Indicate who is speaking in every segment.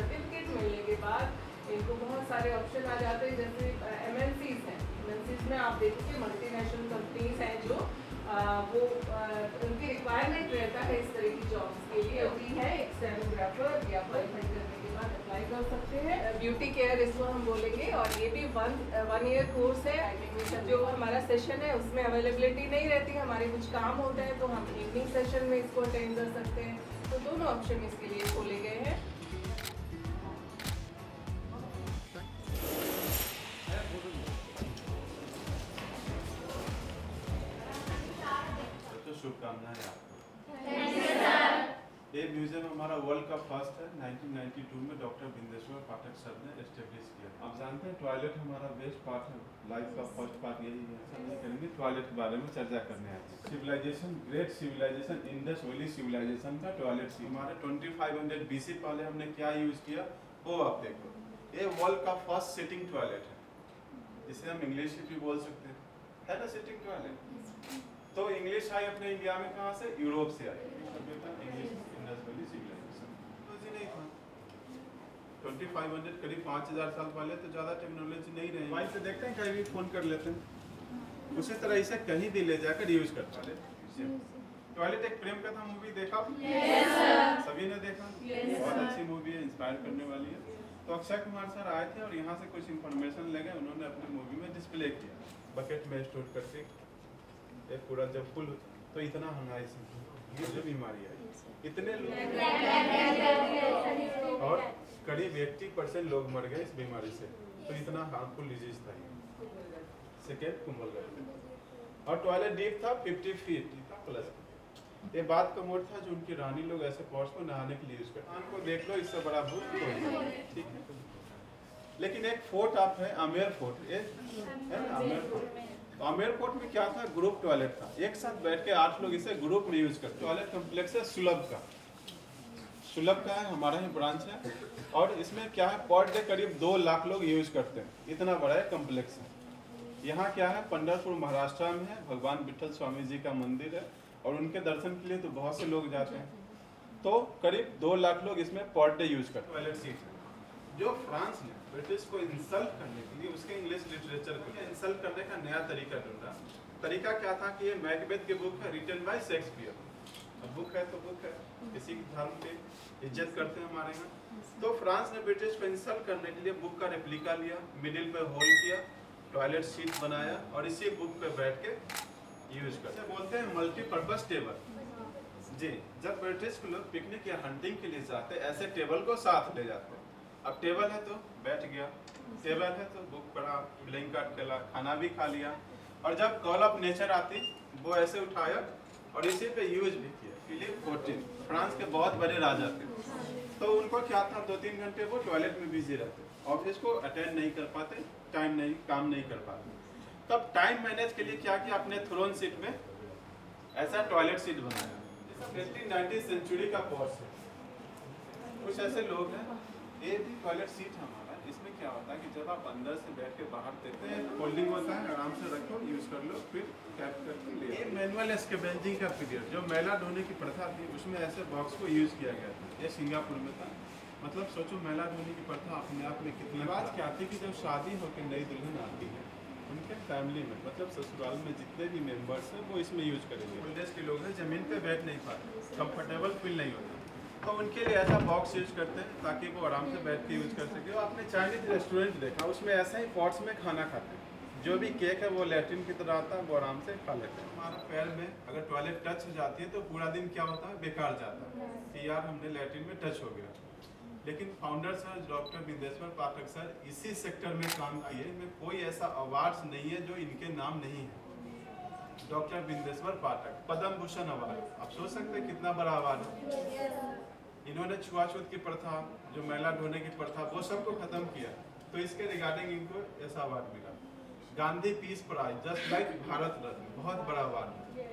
Speaker 1: Certificate मिलने के बाद इनको बहुत सारे ऑप्शन आ जाते हैं जैसे एम एन सीज हैं। एम एन सीज में आप देखोगे मल्टीनेशनल कंपनीज़ हैं जो आ, वो आ, उनकी रिक्वायरमेंट रहता है इस तरह की जॉब्स के लिए। अभी है एक स्टेनोग्राफर या क्वालिफाई करने के बाद अप्लाई कर सकते हैं। ब्यूटी केयर इसको हम बोलेंगे और ये भी वन वन ईयर कोर्स है। जो हमारा सेशन है उसमें अवेलेबिलिटी नहीं रहती हमारे कुछ काम होते हैं तो हम इवनिंग सेशन में इसको अटेंड कर सकते हैं। तो दोनों ऑप्शन इसके लिए खोले गए।
Speaker 2: ये म्यूज़ियम हमारा वर्ल्ड का फ़र्स्ट है 1992 में डॉक्टर बिंदेश्वर पाठक सर ने एस्टेब्लिश किया। आप जानते हैं टॉयलेट हमारा बेस्ट पार्ट है लाइफ का फ़र्स्ट पार्ट यही है। नहीं करेंगे टॉयलेट के बारे में चर्चा करने आए civilization great civilization Indus valley civilization का टॉयलेट हमारे 2500 बीसी पहले हमने क्या यूज़ किया? वो आप देखो। ये वर्ल्ड का फ़र्स्ट सिटिंग टॉयलेट है। इसे हम इंग्लिश भी बोल सकते हैं। है ना सिटिंग टॉयलेट तो इंग्लिश आई अपने इंडिया में कहाँ से? यूरोप से आई सभ्यता इंग्लिश इंडस वैली सिविलाइजेशन तो जी नहीं था 2500 करीब 5000 साल पहले तो ज़्यादा टेक्नोलॉजी नहीं से देखते हैं कहीं भी फ़ोन कर लेते हैं उसी तरह इसे कहीं भी ले जाकर यूज़ कर पाते टॉयलेट एक प्रेम कथा मूवी देखा yes, सभी ने देखा yes, बहुत अच्छी मूवी है इंस्पायर करने वाली है तो अक्षय कुमार सर आए थे और यहाँ से कुछ इन्फॉर्मेशन लगे उन्होंने अपनी मूवी में डिस्प्ले किया बकेट में स्टोर करके एक पूरा जब फुल तो इतना हंगाई ये बीमारी आई इतने लोग। और करीब 80 परसेंट लोग मर गए इस बीमारी से। तो इतना हार्मफुल डिज़ीज़ था ये। सेकेंड कुंभलगढ़ और टॉयलेट डीप था 50 फीट प्लस ये बात का मोड था जो उनकी रानी लोग ऐसे पॉट्स को नहाने के लिए यूज़ करते। हैं को देख लो इससे बड़ा भूत ठीक है। लेकिन एक फोर्ट आप है आमेर फोर्ट। ये है आमेर फोर्ट। तो फोर्ट में क्या था? ग्रुप टॉयलेट था। एक साथ बैठ के आठ लोग इसे ग्रुप में यूज़ करते। टॉयलेट कम्प्लेक्स है सुलभ का। सुलभ का है, हमारा ही ब्रांच है। और इसमें क्या है? पर डे करीब दो लाख लोग यूज़ करते हैं। इतना बड़ा है कम्प्लेक्स है। यहाँ क्या है? पंडरपुर महाराष्ट्र में है। भगवान विठल स्वामी जी का मंदिर है। और उनके दर्शन के लिए तो बहुत से लोग जाते हैं। तो करीब दो लाख लोग इसमें पर डे यूज़ करते हैं। टॉयलेट सीट जो फ्रांस ने ब्रिटिश को इंसल्ट करने के लिए, उसके इंग्लिश लिटरेचर को इंसल्ट करने का नया तरीका ढूंढा? तरीका क्या था कि ये मैकबेथ की बुक है रिटन बाय शेक्सपियर अब बुक है तो बुक है। किसी धर्म के इज़्ज़त करते हैं हमारे यहाँ। तो फ्रांस ने ब्रिटिश को इंसल्ट करने के लिए बुक का रेप्लिका लिया मिडिल पे होल किया टॉयलेट सीट बनाया और इसी बुक पे बैठ के यूज़ करते बोलते हैं मल्टीपर्पज टेबल जी, जब ब्रिटिश लोग पिकनिक या हंटिंग के लिए जाते, ऐसे टेबल को साथ ले जाते। अब टेबल है तो बैठ गया। टेबल है तो बुक पढ़ा प्लेइंग कार्ड खेला, खाना भी खा लिया। और जब कॉल ऑफ़ नेचर आती, वो ऐसे उठाया और इसी पे यूज़ भी किया। फिलिप फोर्टीन, फ्रांस के बहुत बड़े राजा थे। तो उनको क्या था दो तीन घंटे वो टॉयलेट में बिज़ी रहते। ऑफ़िस को अटेंड नहीं कर पाते, टाइम नहीं, काम नहीं कर पाते। तब टाइम मैनेज के लिए क्या किया, अपने थ्रोन सीट में ऐसा टॉयलेट सीट बनाया। सेंचुरी का कोर्स है। कुछ ऐसे लोग हैं ये भी टॉयलेट सीट है हमारा इसमें क्या होता है कि जब आप अंदर से बैठ के बाहर देते हैं फोल्डिंग होता है आराम से रखो यूज़ कर लो फिर कैप करके ले ये मैनुअल स्केबेंजिंग का पीरियड जो मैला ढोने की प्रथा थी उसमें ऐसे बॉक्स को यूज़ किया गया था। ये सिंगापुर में था। मतलब सोचो मैला ढोने की प्रथा अपने आप में कितनी बात क्या थी? कि जब शादी होकर नई दुल्हन आती है उनके फैमिली में मतलब ससुराल में जितने भी मेंबर्स हैं वो इसमें यूज़ करेंगे। विदेश के लोग हैं ज़मीन पे बैठ नहीं पाते। कंफर्टेबल फील नहीं होता। तो उनके लिए ऐसा बॉक्स यूज़ करते हैं ताकि वो आराम से बैठ के यूज़ कर सके। और आपने चाइनीज़ रेस्टोरेंट देखा, उसमें ऐसे ही पॉट्स में खाना खाते हैं। जो भी केक है, वो लेटरिन की तरह आता है, वो आराम से खा लेते हैं। हमारा पैर में अगर टॉयलेट टच हो जाती है तो पूरा दिन क्या होता है? बेकार जाता है। कि यार, हमने लेटरिन में टच हो गया। लेकिन founder sir doctor Bindeshwar Pathak sir इसी सेक्टर में काम किए। इनमें कोई ऐसा अवार्ड्स नहीं है जो इनके नाम नहीं है। डॉक्टर बिंदेश्वर पाठक पद्म भूषण अवार्ड आप सोच सकते हैं कितना बड़ा अवार्ड है। इन्होंने छुआछूत की प्रथा जो महिला ढोने की प्रथा वो सबको खत्म किया। तो इसके रिगार्डिंग इनको ऐसा अवार्ड मिला। Gandhi peace prize just like Bharat Ratna बहुत बड़ा अवार्ड है।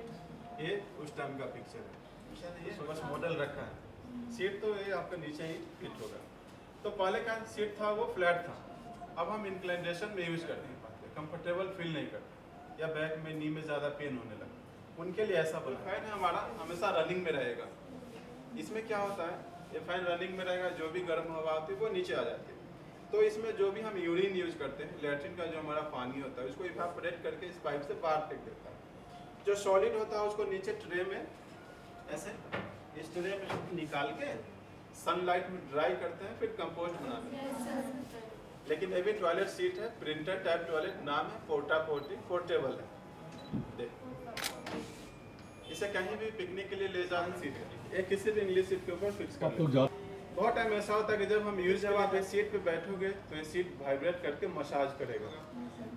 Speaker 2: ये उस टाइम का पिक्चर है। ये बस मॉडल रखा है। सीट तो ये आपका नीचे ही फिट होगा। तो पहले का सीट था वो फ्लैट था। अब हम इंक्लाइनेशन में यूज़ कर नहीं पाते। कंफर्टेबल फील नहीं करते। या बैक में नी में ज़्यादा पेन होने लगा। उनके लिए ऐसा बना। फ़ैन है हमारा हमेशा रनिंग में रहेगा। इसमें क्या होता है? ये फ़ैन रनिंग में रहेगा जो भी गर्म हवा होती है वो नीचे आ जाती है। तो इसमें जो भी हम यूरिन यूज़ करते हैं लेट्रिन का जो हमारा पानी होता है उसको इवेपोरेट करके इस पाइप से बाहर फेंक देता है। जो सॉलिड होता है उसको नीचे ट्रे में ऐसे इस ट्रे में निकाल के सनलाइट में ड्राई करते हैं फिर कंपोस्ट बनाते हैं। लेकिन ये भी टॉयलेट सीट है प्रिंटर टाइप टॉयलेट नाम है पोर्टा पोर्टी पोर्टेबल है। देखो। इसे कहीं भी पिकनिक के लिए ले जाने सीट है। ये किसी भी इंग्लिश सीट के ऊपर फिक्स कर।
Speaker 3: जा
Speaker 2: बहुत टाइम ऐसा होता है कि जब हम यूज़ जब आप इस सीट पे बैठोगे तो ये सीट वाइब्रेट करके मसाज करेगा।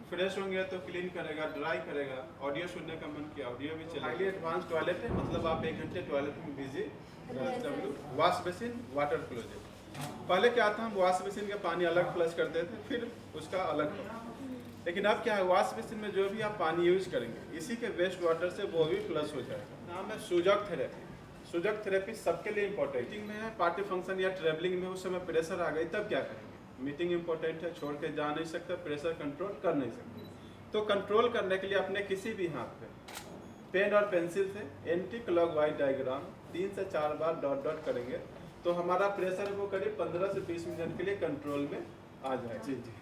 Speaker 2: फ्रेश होंगे तो क्लीन करेगा ड्राई करेगा। ऑडियो सुनने का मन किया ऑडियो भी चलेगा। हाईली एडवांस टॉयलेट है मतलब आप एक घंटे टॉयलेट में busy wash basin water closet पहले क्या था हम वॉश बेसिन का पानी अलग फ्लश करते थे फिर उसका अलग लेकिन अब क्या है वॉश बेसिन में जो भी आप पानी यूज़ करेंगे इसी के वेस्ट वाटर से वो भी प्लस हो जाएगा। नाम है सुजक थेरेपी सुजक थेरेपी सबके लिए इंपॉर्टेंट मीटिंग में है पार्टी फ़ंक्शन या ट्रेवलिंग में उस समय प्रेशर आ गई तब क्या करेंगे? मीटिंग इंपॉर्टेंट है छोड़ के जा नहीं सकते प्रेशर कंट्रोल कर नहीं सकते। तो कंट्रोल करने के लिए अपने किसी भी हाथ पे पेन और पेंसिल से एंटी क्लॉक वाइज डायग्राम तीन से चार बार डॉट डॉट करेंगे तो हमारा प्रेशर वो करीब पंद्रह से बीस मिनट के लिए कंट्रोल में आ जाए जी जी।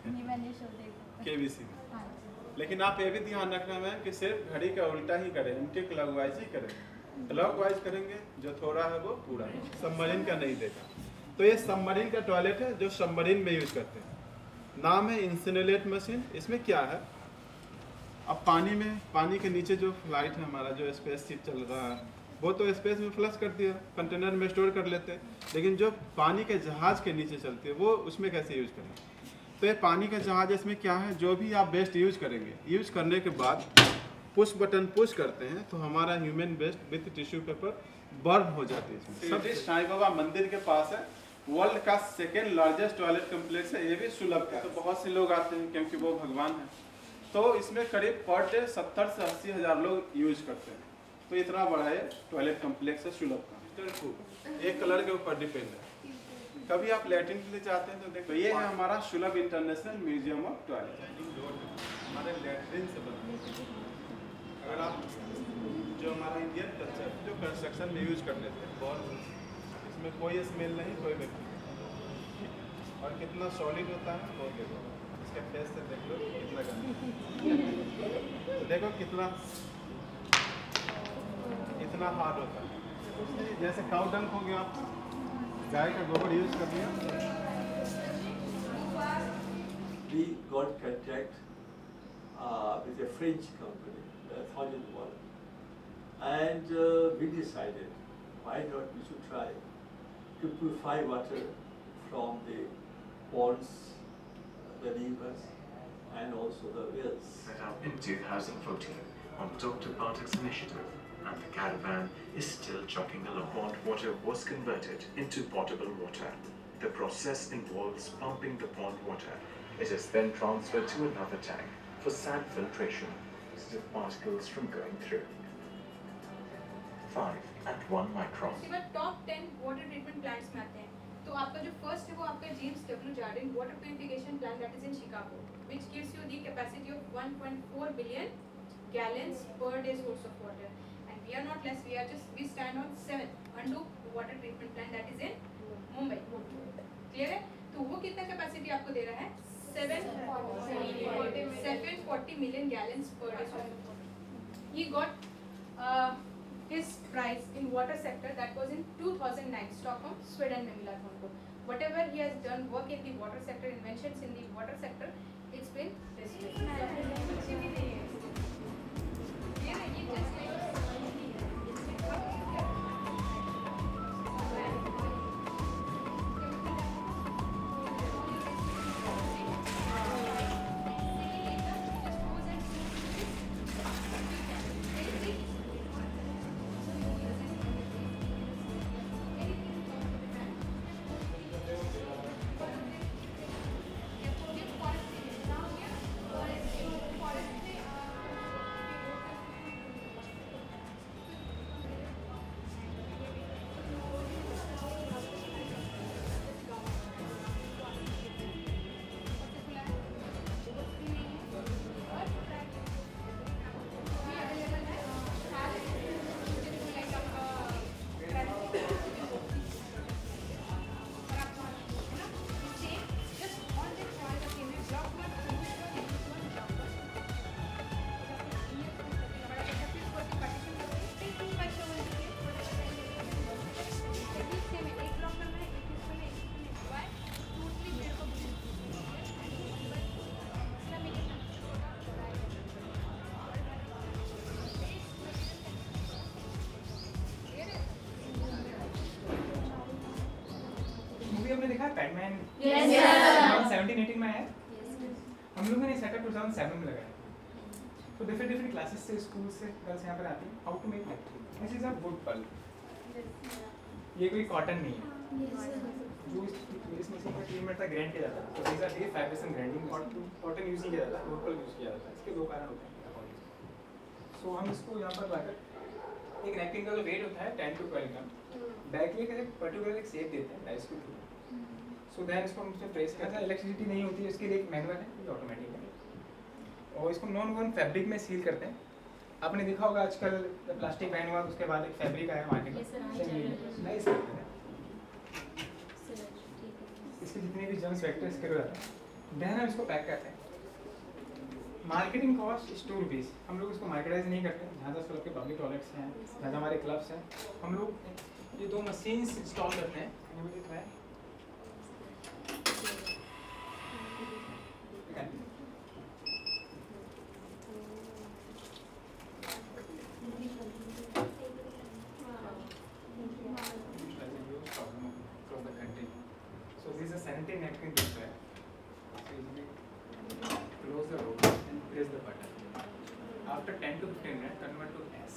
Speaker 4: ये मैंने शो देखा
Speaker 2: के में। लेकिन आप ये भी ध्यान रखना मैम कि सिर्फ़ घड़ी का उल्टा ही करें एंटी क्लॉक वाइज ही करें। क्लॉक वाइज करेंगे, जो थोड़ा है वो पूरा सबमरीन का नहीं देगा तो ये सबमरीन का टॉयलेट है, जो सबमरीन में यूज़ करते हैं। नाम है इंसिनेलेट मशीन इसमें क्या है? अब पानी में, पानी के नीचे जो फ़्लाइट है हमारा, जो स्पेस शिप चल रहा है, वो तो स्पेस में फ्लश करती है कंटेनर में स्टोर कर लेते हैं। लेकिन जो पानी के जहाज़ के नीचे चलती है, वो उसमें कैसे यूज़ करेंगे? तो ये पानी का जहाज़ इसमें क्या है? जो भी आप बेस्ट यूज़ करेंगे। यूज़ करने के बाद पुश बटन पुश करते हैं तो हमारा human waste with tissue paper burn हो जाती है इसमें। सब साईं बाबा मंदिर के पास है। वर्ल्ड का सेकेंड लार्जेस्ट टॉयलेट कम्प्लेक्स है। ये भी सुलभ का तो बहुत से लोग आते हैं क्योंकि वो भगवान है। तो इसमें करीब पर डे सत्तर से अस्सी हज़ार लोग यूज़ करते हैं। तो इतना बड़ा ये टॉयलेट कम्प्लेक्स है सुलभ का। एक कलर के ऊपर डिपेंड है। कभी आप लैट्रिन के लिए चाहते हैं तो देखो, ये है हमारा Sulabh international museum of toilet हमारे लैट्रिन से। अगर आप जो हमारा इंडियन कल्चर जो कंस्ट्रक्शन में यूज़ कर लेते हैं बहुत इसमें कोई स्मेल नहीं, कोई व्यक्ति और कितना सॉलिड होता है, वो देखो। इसके फेस से देख लो, कितना गंदा तो देखो कितना इतना हार्ड होता है। जैसे काउ डंक हो गया गाय का गोबर यूज कर दिया
Speaker 5: we got contact uh, with a French company, uh, Thousand Water, and uh, we decided why not we should try to purify water from the ponds, the rivers, and also the wells.
Speaker 6: set up in 2014 on Dr. Bartak's initiative, and the caravan is still chugging along. Pond water was converted into potable water. The process involves pumping the pond water. It is then transferred to another tank for sand filtration, of particles from going through. 5 and 1 micron.
Speaker 7: उसके बाद top ten water treatment plants में आते हैं तो आपका जो first है वो आपका James W Jardine water purification plant that is in Chicago which gives you the capacity of 1.4 billion gallons per day source of water and we are not less we are just we stand on 7 Andu water treatment plant that is in Mumbai clear है तो वो कितना capacity आपको दे रहा है 7 740 million gallons per day he got uh, his prize in water sector that was in 2009 Stockholm Sweden में मिला था उनको whatever he has done work in the water sector inventions in the water sector it's been displayed ये ना, ये just
Speaker 3: seven में लगाया। तो डिफरेंट डिफरेंट क्लासेस से स्कूल से गर्ल्स यहाँ पर आती हैं। How to make neck this is a wood pulp ये कोई कॉटन नहीं है। जो इस इस मशीन का तीन मिनट तक ग्राइंड किया जाता है। तो these are the grinding cotton use किया जाता वुड पल यूज़ किया जाता है। इसके दो कारण होते हैं। सो हम इसको यहाँ पर लाकर एक रैपिंग का वेट होता है ten to twelve gram back में एक पर्टिकुलर एक शेप देते हैं डाइस के सो देन इसको हम प्रेस करते हैं। इलेक्ट्रिसिटी नहीं होती है, इसके लिए एक मैनुअल है ऑटोमेटिक है। और इसको नॉन वन फैब्रिक में सील करते हैं। आपने देखा होगा आजकल प्लास्टिक बैन हुआ उसके बाद एक फैब्रिक आया मार्केट में। इसके जितने भी जर्म्स वेक्टर्स के रहते हैं देन हम इसको पैक करते हैं। मार्केटिंग कॉस्ट टू रुपीज़ हम लोग इसको मार्केटाइज नहीं करते। जहाँ दस लोग के पब्लिक टॉयलेट्स हैं जहाँ हमारे क्लब्स हैं हम लोग ये दो मशीन्स इंस्टॉल करते हैं Anybody try? Okay. Across the country. So this is a sanitary napkin display. So you close the rope and press the button. After 10 to 15 minutes, convert to S.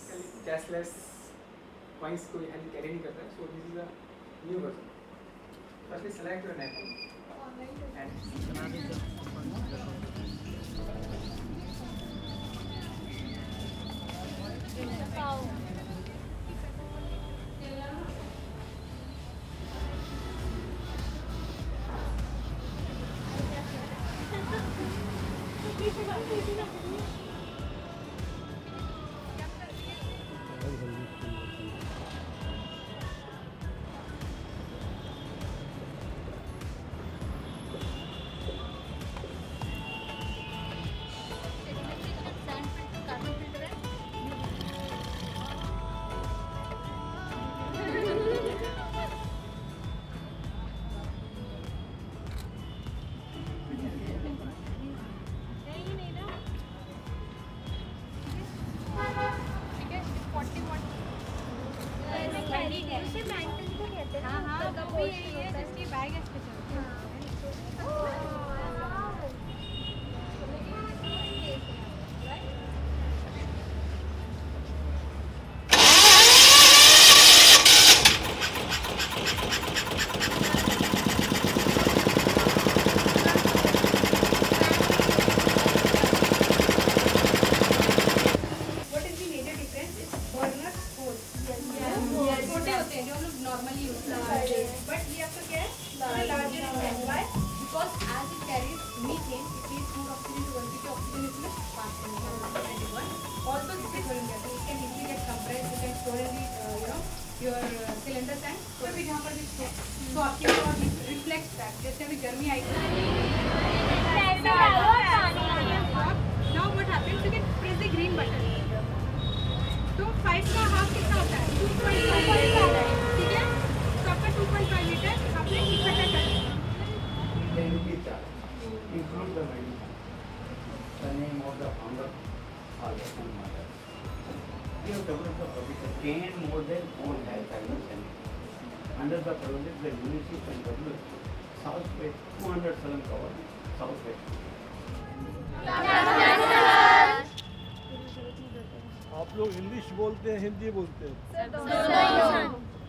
Speaker 3: Cashless coins को hand carry नहीं करता है. So this is a new version. Firstly select your napkin and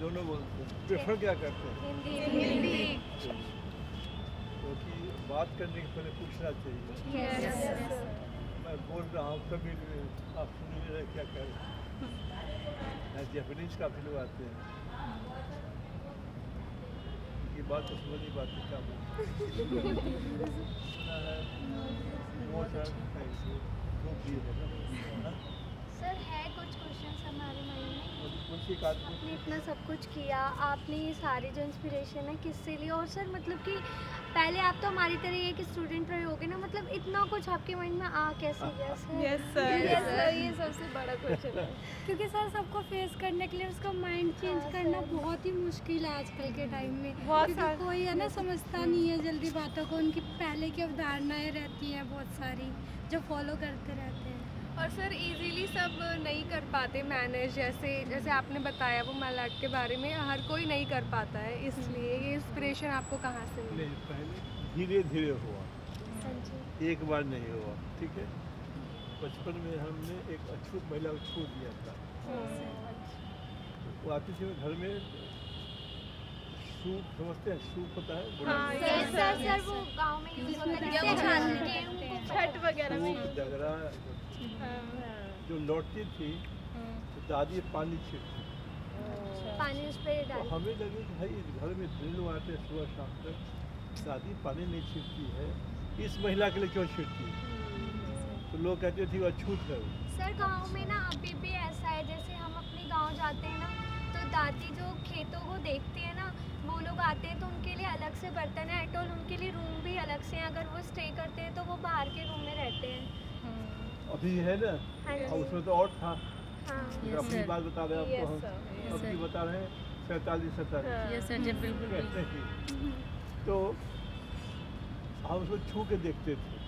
Speaker 8: दोनों बोलते हैं। Prefer क्या करते हैं? क्योंकि बात करने के पहले पूछना चाहिए। मैं बोल रहा हूँ कभी आप सुन रहे क्या कह रहे हैं। जैपनीज काफ़ी लोग आते हैं। ये बात तो समझ नहीं पाते क्या बोलते हाँ?
Speaker 9: सर है कुछ क्वेश्चन हमारे माइंड में? आपने इतना सब कुछ किया आपने ये सारी जो इंस्पिरेशन है किससे ली? और सर मतलब कि पहले आप तो हमारी तरह एक स्टूडेंट रहे होगे ना मतलब इतना कुछ आपके माइंड में आ कैसे गया sir
Speaker 1: yes sir?
Speaker 9: Yes, sir,
Speaker 1: ये सबसे बड़ा क्वेश्चन है।
Speaker 10: क्योंकि सर सबको फेस करने के लिए उसका माइंड चेंज
Speaker 9: हाँ,
Speaker 10: करना बहुत ही मुश्किल है आजकल के टाइम में।
Speaker 1: बहुत
Speaker 10: कोई है ना समझता नहीं है जल्दी बातों को उनकी पहले की अवधारणाएँ रहती हैं बहुत सारी जो फॉलो करते रहते हैं।
Speaker 1: और सर इजीली सब नहीं कर पाते मैनेज जैसे जैसे आपने बताया वो मलाट के बारे में हर कोई नहीं कर पाता है इसलिए ये इंस्पिरेशन आपको कहाँ से मिली?
Speaker 8: नहीं पहले धीरे धीरे हुआ।
Speaker 9: हाँ
Speaker 8: एक बार नहीं हुआ ठीक है? बचपन में हमने एक अछूत महिला को छू दिया था। वो आती थी घर में सूप समझते हैं सूप होता है
Speaker 1: हाँ,
Speaker 9: सर सर सर वो गाँव में यूज़ होता है उनको।
Speaker 1: छठ वगैरह में। हाँ,
Speaker 8: जो लौटती थी तो दादी पानी छिड़ती
Speaker 9: पानी उस पर
Speaker 8: तो हमें लगे कि भाई इस घर में इतने लोग आते हैं सुबह शाम तक दादी पानी नहीं छिड़ती है इस महिला के लिए क्यों छिड़ती है? तो लोग कहते थे वो अछूत है।
Speaker 9: सर गाँव में ना अभी भी ऐसा है जैसे हम अपने गाँव जाते हैं ना तो दादी जो खेतों को देखती है ना वो लोग आते हैं तो उनके लिए अलग से बर्तन है एटोल उनके लिए रूम भी अलग से हैं अगर वो स्टे करते हैं तो वो बाहर के रूम में रहते हैं।
Speaker 8: अभी है ना?
Speaker 9: हाँ
Speaker 8: और उसमें तो और था।
Speaker 9: हाँ।
Speaker 8: अपनी बात बता रहे हैं आपको हम। अपनी बता रहे हैं सैंतालीस
Speaker 1: सर
Speaker 8: कहते हैं तो हम उसको छू के देखते थे।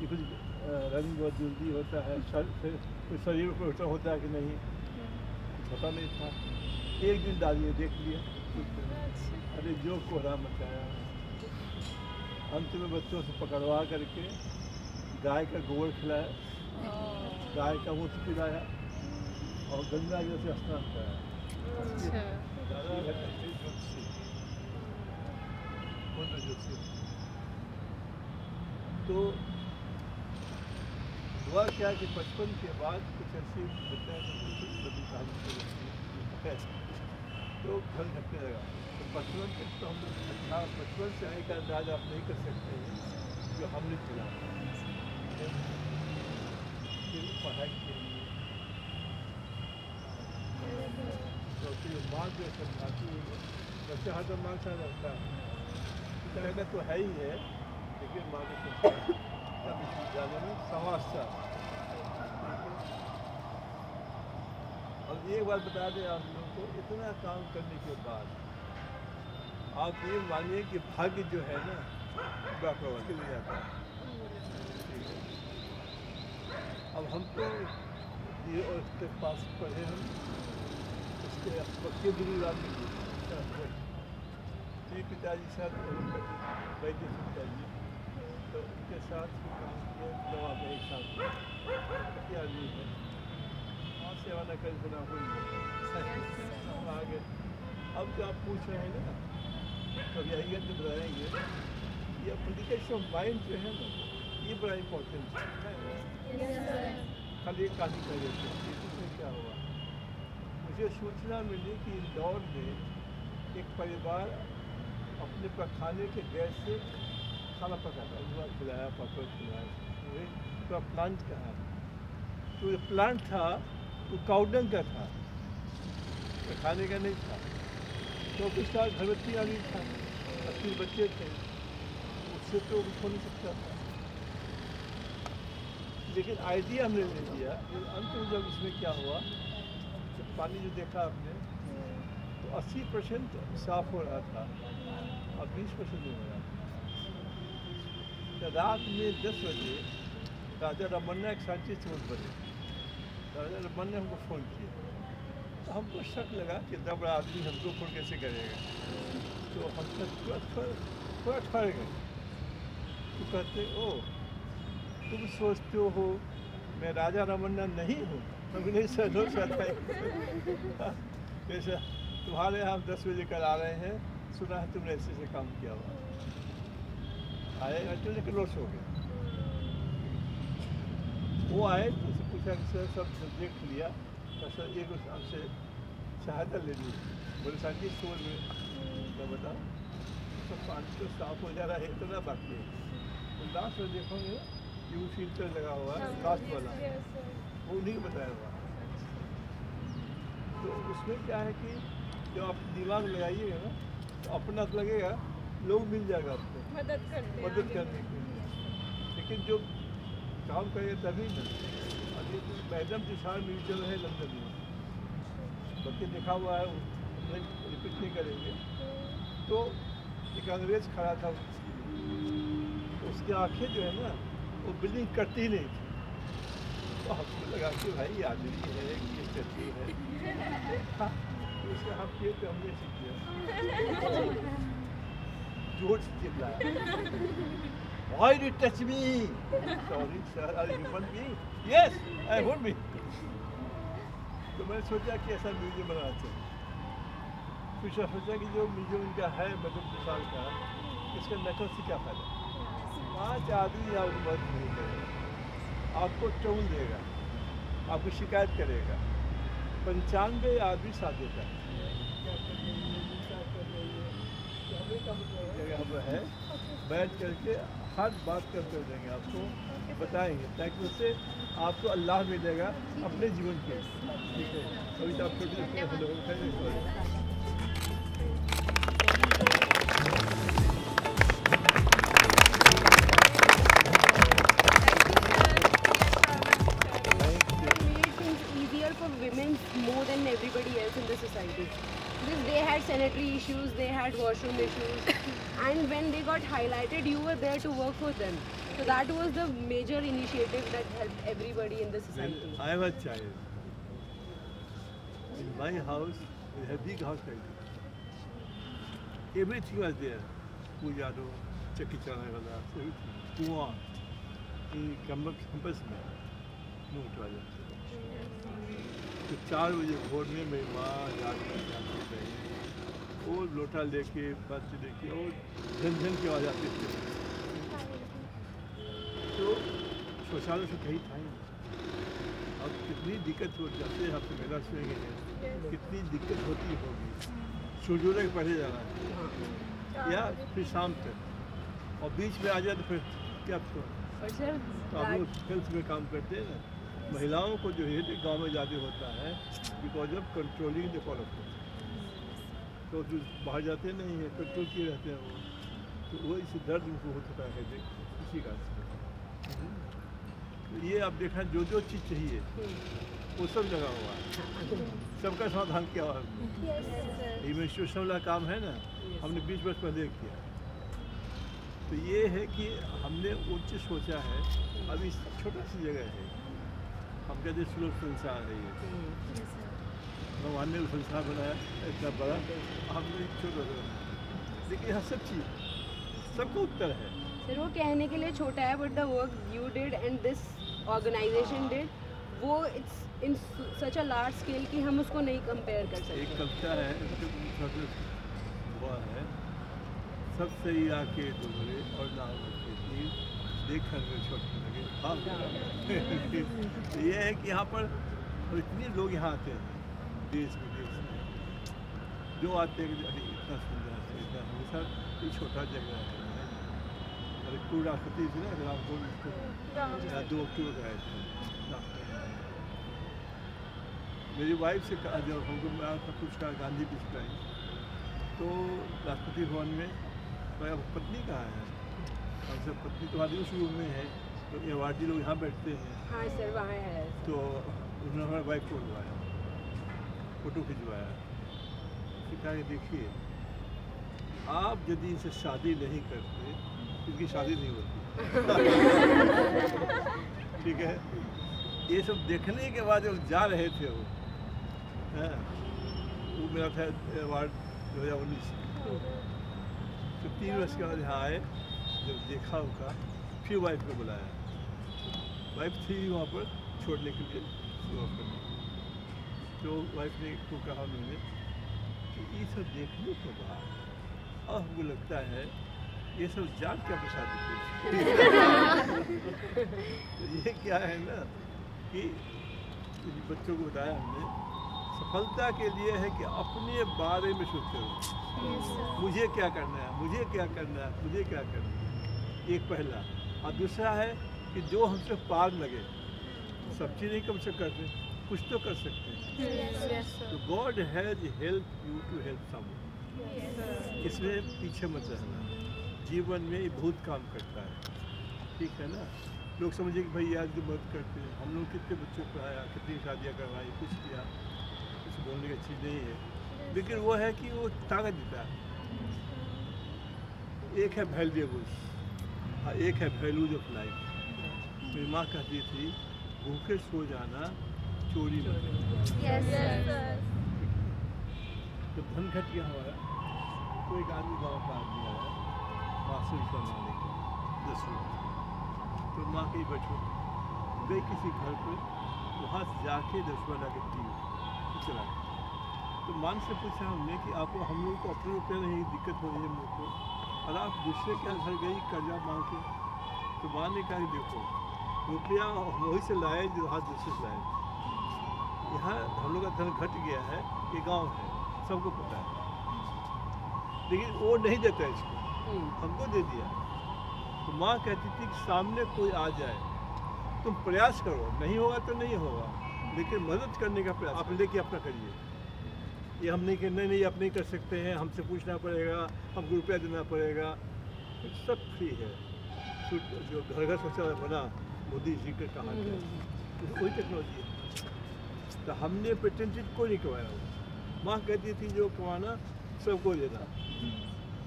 Speaker 8: कि कुछ रंग बहुत जल्दी होता है कुछ शरीर पर होता है कि नहीं। कुछ पता नहीं था। एक दिन दादी ने देख लिया। अरे जो कोहरा मचाया। अंत में बच्चों से पकड़वा करके गाय का गोबर खिलाया। गाय का मूत्र पिलाया और गंगा जल से स्नान कराया ज्योतिषी तो हुआ क्या कि बचपन के बाद कुछ ऐसी तो घर घटने लगा। तो बचपन तक तो हम लोग अच्छा बचपन से आने का अंदाज आप नहीं कर सकते हैं जो हमने चला। पढ़ाई के लिए तो जो समझाती है बच्चा हर तो है तरह का तो है ही है लेकिन माँ को समझा अब विश्वविद्यालय में समाजता और एक बात बता दें आप लोगों को इतना काम करने के बाद आप ये मानिए कि भाग्य जो है ना बड़ा प्रभाव ले जाता है ठीक है अब हम तो ये और इसके पास पढ़े हम उसके पक्के गुरु राम जी पिताजी साथ वैद्य पिताजी। तो उनके साथ काम किया, दवा में एक साथ आदमी है? वहाँ सेवा न कर बिना हुई आगे। अब जो आप पूछ रहे हैं ना, कभी आएँगे तो बताएँगे ये ऑफ़ माइंड जो है ना ये बड़ा इम्पोर्टेंट है। कल एक कहानी कर थे इसमें क्या हुआ? मुझे सूचना मिली कि इंदौर में एक परिवार अपने पखाने के गैस से खाना पकाता बार खिलाया, पापड़ खिलाया पूरा प्लांट का है। तो जो प्लांट था, वो काउडंग का था। खाने का नहीं था। तो उसका घर में तीन था तीन बच्चे थे। उससे तो कुछ हो नहीं सकता था। लेकिन आइडिया हमने ले लिया अंत में जब इसमें क्या हुआ? जब पानी जो देखा आपने तो 80 परसेंट साफ़ हो रहा था और 20 परसेंट हो रहा था। रात में 10 बजे राजा रमन्ना एक साइंटिस्ट फ़ोन बने। राजा रमन ने हमको फ़ोन किया। तो हमको शक लगा कि इतना बड़ा आदमी हमको फ़ोन कैसे करेगा? तो हम तक थोड़ा थोड़ा ठहर गए। तो कहते ओ तुम सोचते हो, मैं राजा रमन्ना नहीं हूँ। सकता जैसे तुम्हारे यहाँ दस बजे कल आ रहे हैं, सुना है तुमने ऐसे ऐसे काम किया हुआ। आए अचल के लॉस हो गया वो आए तो उसे पूछा कि सर, सब देख लिया। तो सर ये कुछ हमसे सहायता ले ली। बोले, सर जी स्टोर में तो बताओ, सब पानी तो साफ़ हो जा रहा है, इतना बाकी है। तो लास्ट में देखोगे यू फ़िल्टर लगा हुआ है लास्ट वाला। वो उन्हीं को बताया हुआ। तो उसमें क्या है कि जब आप दिमाग लगाइएगा ना तो अपना तो लगेगा लोग मिल जाएगा आपको।
Speaker 1: मदद करते
Speaker 8: मदद करने के लिए। लेकिन जो काम करेगा तभी ना। ये जो मैडम तुषार म्यूचुअल है लंदन में। बल्कि देखा हुआ है रिपीट नहीं करेंगे। तो एक अंग्रेज़ खड़ा था तो उसकी आँखें जो है ना वो बिल्डिंग करती नहीं थी तो हमको लगा कि भाई आदमी है किस करती है हाँ, तो हम किए तो हमने सीख लिया ज़ोर से चिल्लाया Why did you touch me? Sorry, sir. Are you human being? Yes, I would be. तो मैंने सोचा कि ऐसा म्यूज़ियम बनाना चाहिए फिर सोचा कि जो म्यूज़ियम इनका है मदद किसान का इसके नकल से क्या फ़ायदा पाँच आदमी आपको मदद नहीं करेगा आपको टोल देगा, आपको शिकायत करेगा। पंचानवे आदमी साथ देता है। पर है। बैठ करके हर बात करते देंगे आपको। बताएँगे। ताकि उससे आपको अल्लाह मिलेगा अपने जीवन के ठीक है? अभी तो आप छोटे
Speaker 4: had washroom issues, and when they got highlighted, you were there to work for them. So that was the major initiative that helped everybody in the
Speaker 8: When
Speaker 4: society.
Speaker 8: I was a child, in my house, we had a big house like this. Everything was there. दो चक्की चलाने वाला everything. कुआँ campus campus में मुँह उठवा जाते तो चार बजे भोर में मेरी माँ जाती रही वो लोटा लेके बस लेके और झन झन की आवाज़ आती थी। तो शौचालय से कहीं था ही अब कितनी दिक्कत हो जाती है आपसे मेला सुनेंगे कितनी दिक्कत होती होगी। सूर्योदय के पहले जाना है। या फिर शाम तक। और बीच में आ जाए तो फिर क्या तो
Speaker 4: सर
Speaker 8: तो आप लोग हेल्थ में काम करते हैं ना। महिलाओं को जो है गाँव में ज़्यादा होता है बिकॉज़ ऑफ़ कंट्रोलिंग द तो बाहर जाते नहीं है कंट्रोल किए रहते हैं वो। तो वो इस दर्द उनको है देख इसी का तो ये आप देखा जो जो चीज़ चाहिए वो सब लगा हुआ है। सबका समाधान किया हुआ? है ये मेंस्ट्रुएशन वाला काम है ना। हमने बीस वर्ष पहले किया। तो ये है कि हमने उच्च सोचा है। अब इस छोटा सी जगह है। हम कहते हैं सुलभ संसार है ये। भगवान ने वो संसार बनाया इतना बड़ा। हमने एक छोटा लेकिन यहाँ सब चीज़ सबका उत्तर है।
Speaker 4: सर वो कहने के लिए छोटा है but the work you did and this organization did वो it's in such a large scale कि हम उसको नहीं कंपेयर कर
Speaker 8: एक
Speaker 4: सकते
Speaker 8: कविता है हुआ है। सब सही आके डूबरे और नाम रखे। तीर देखकर में छोटे लगे। हाँ। ये है कि यहाँ पर इतने लोग यहाँ आते हैं। देश विदेश में। जो आते हैं अरे इतना सुंदर है इतना हमेशा ये छोटा जगह है अरे राष्ट्रपति थे ना राम को दो अक्टूबर को आए थे? मेरी वाइफ से कहा जब हमको मैं आपका कुछ कहा गांधी बीच का तो राष्ट्रपति भवन में मैं अब पत्नी कहाँ है हम सब पत्नी तो हमारी उस रूम में है तो अवार्डी लोग यहाँ बैठते हैं।
Speaker 4: हाँ सर वहाँ है।
Speaker 8: तो उन्होंने हमारे वाइफ को बुलवाया फ़ोटो खिंचवाया। कहा देखिए, आप यदि इनसे शादी नहीं करते, इनकी शादी नहीं होती। ठीक है? ये सब देखने के बाद जब जा रहे थे वो वो मेरा था अवार्ड दो हज़ार उन्नीस तो तीन वर्ष के बाद यहाँ आए, जब देखा उनका, फिर वाइफ को बुलाया। वाइफ थी वहाँ पर छोड़ने के लिए। तो वाइफ ने को कहा मैंने कि ये सब देखने के बाद अब हमको लगता है ये सब जान क्या प्रसाद तो ये क्या है ना कि बच्चों को बताया हमने सफलता के लिए है कि अपने बारे में सोचते रहो। मुझे क्या करना है मुझे क्या करना है मुझे क्या करना है? एक पहला। और दूसरा है कि जो हमसे पार लगे सब चीज़ें कम से करते कुछ तो कर सकते हैं। तो god has help you to help some इसमें पीछे मत रहना। जीवन में बहुत काम करता है। ठीक है ना? लोग समझे कि भाई आज जो मदद करते हैं। हम लोग कितने बच्चों को पढ़ाया कितनी शादियाँ करवाई कुछ किया कुछ बोलने की चीज़ नहीं है। लेकिन वो है कि वो ताकत देता है। एक है वैल्यूबल्स और एक है वैल्यूज़ ऑफ़ लाइफ मेरी माँ कहती थी भूखे सो जाना चोरी करना। जब धन घट गया हमारा तो एक आदमी गाँव का आदमी आया मासूम का मालिक दस तो माँ के बैठो गई किसी घर पर वहाँ से जाके दस रुपये ला के दी चला तो मान से पूछा हमने कि आपको हम लोग को अपने रुपये नहीं दिक्कत हो रही है हम को और आप दूसरे के घर गई कर्जा मांग के? तो माँ ने कहा कि देखो रुपया वही से लाए जो हाथ दूसरे से लाए। यहाँ हम लोग का धन घट गया है ये गाँव है सबको पता है। लेकिन वो नहीं देता इसको। हमको दे दिया। तो माँ कहती थी कि सामने कोई आ जाए तुम प्रयास करो नहीं होगा तो नहीं होगा लेकिन मदद करने का प्रयास आप लेके अपना करिए। ये हम नहीं कि नहीं नहीं आप नहीं कर सकते हैं हमसे पूछना पड़ेगा हमको रुपया देना पड़ेगा। सब फ्री है। जो घर घर शौचालय बना मोदी जी के कहा तो वही टेक्नोलॉजी है। तो हमने पेटेंटेड कोई नहीं करवाया वो माँ कहती थी, जो कमाना, सबको देना।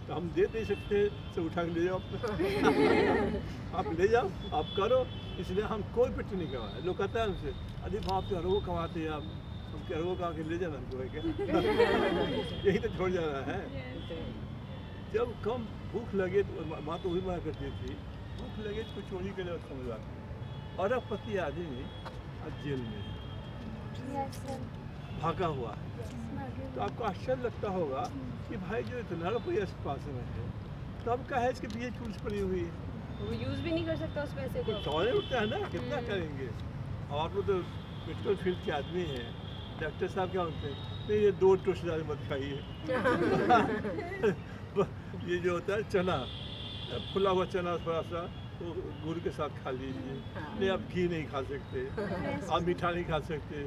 Speaker 8: तो हम दे नहीं सकते, सब उठा के ले जाओ। आप ले जाओ, आप करो। इसलिए हम कोई पेटेंट नहीं करवाए लोग कहते हैं हमसे, अरे बाप तो अरबों कमाते हैं आप। हम अरबों कमा के ले जाना हमको है क्या? यही तो छोड़ जाना है। जब कम भूख लगे तो माँ- तो वही मना करती थी, भूख लगे तो चोरी के लिए समझ आती अरबपति आदमी आज जेल में भागा हुआ। है तो आपको आश्चर्य लगता होगा कि भाई जो इतना रुपया इसके पास में है तो अब क्या है इसके पीछे चूल्स पड़ी हुई है?
Speaker 4: वो यूज़ भी नहीं कर सकता उस पैसे को।
Speaker 8: सौने उठता है ना कितना करेंगे? और आप लोग तो मेडिकल फ़ील्ड के आदमी हैं। डॉक्टर साहब क्या होते हैं? नहीं ये दो टोस्ट ज़्यादा मत खाइए। ये जो होता है चना फुला हुआ चना थोड़ा सा वो गुड़ के साथ खा लीजिए। नहीं आप घी नहीं खा सकते। आप मीठा नहीं खा सकते।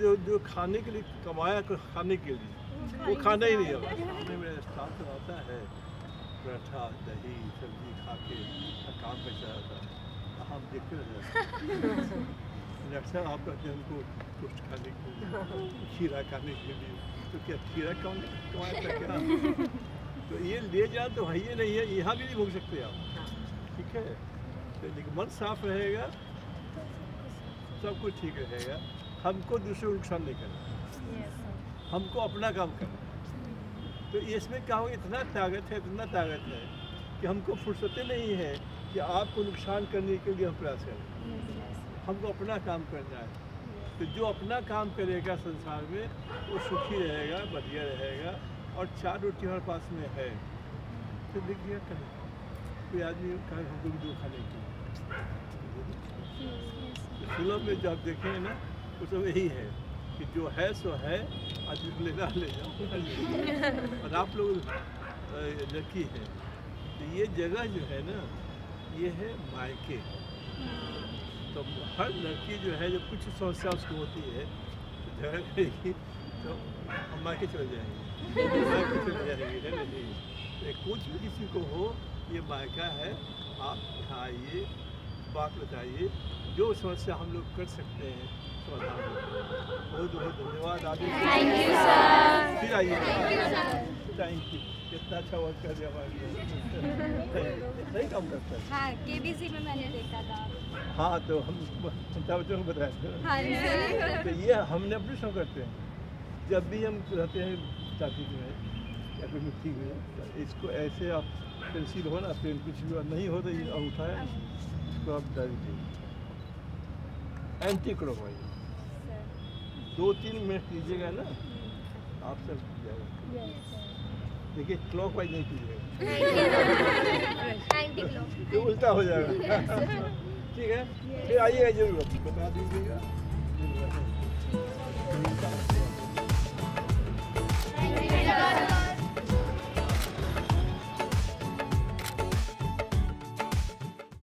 Speaker 8: जो जो खाने के लिए कमाया खाने के लिए वो खाना ही नहीं होगा। सामने मेरा स्टाफ चलाता है पराठा दही सब्ज़ी खा के काम पे चला जाता है। हम देखते रहते हैं? अक्सर आप कहते हैं हमको टोस्ट खाने के लिए खीरा खाने के लिए। तो क्या खीरा कौन कमाया था क्या? तो ये ले जाए तो है ये नहीं है यहाँ भी नहीं भूख सकते आप। ठीक है? तो लेकिन मन साफ़ रहेगा सब कुछ ठीक रहेगा। हमको दूसरे को नुकसान नहीं करना। हमको अपना काम करना तो इसमें क्या हो इतना ताकत है इतना ताकत है कि हमको फुर्सतें नहीं है कि आपको नुकसान करने के लिए हम प्रयास करें। हमको अपना काम करना है। तो जो अपना काम करेगा संसार में वो सुखी रहेगा बढ़िया रहेगा और चार रोटी हमारे पास में है। तो लिख दिया करें? कोई आदमी कहे भी दो खाने की सुलभ में जब देखें ना तो सब यही है कि जो है सो है आज लेना ले जाओ। और आप लोग लकी हैं। तो ये जगह जो है ना ये है मायके। तो हर लड़की जो है जब कुछ समस्या उसको होती है तो झगड़ा करेगी तो हम मायके चले जाएँगे। मायके चले जाएँगे है ना जी? तो कुछ भी किसी को हो ये मायका है। आप यहाँ आइए बात बताइए जो समस्या हम लोग कर सकते हैं समाधान बहुत बहुत धन्यवाद आगे. फिर आइए. थैंक यू कितना अच्छा वर्क कर दिया हमारे सही काम करता है।
Speaker 10: हाँ केबीसी में मैंने देखा था।
Speaker 8: हाँ तो हम बच्चन को बताया
Speaker 10: हाँ
Speaker 8: तो ये हमने अपने शो करते हैं। जब भी हम रहते हैं ट्रैफ़िक में या कोई मिट्टी में तो इसको ऐसे आप पेंसिल हो ना पेन कुछ भी नहीं हो तो ये अंगूठा है इसको आप डाल दीजिए। एंटी क्लॉकवाइज दो तीन मिनट कीजिएगा ना आप सब जाएगा देखिए क्लॉक वाइज नहीं कीजिएगा। तो उल्टा हो जाएगा। ठीक है? फिर आइएगा ज़रूर बता दीजिएगा। Thank you.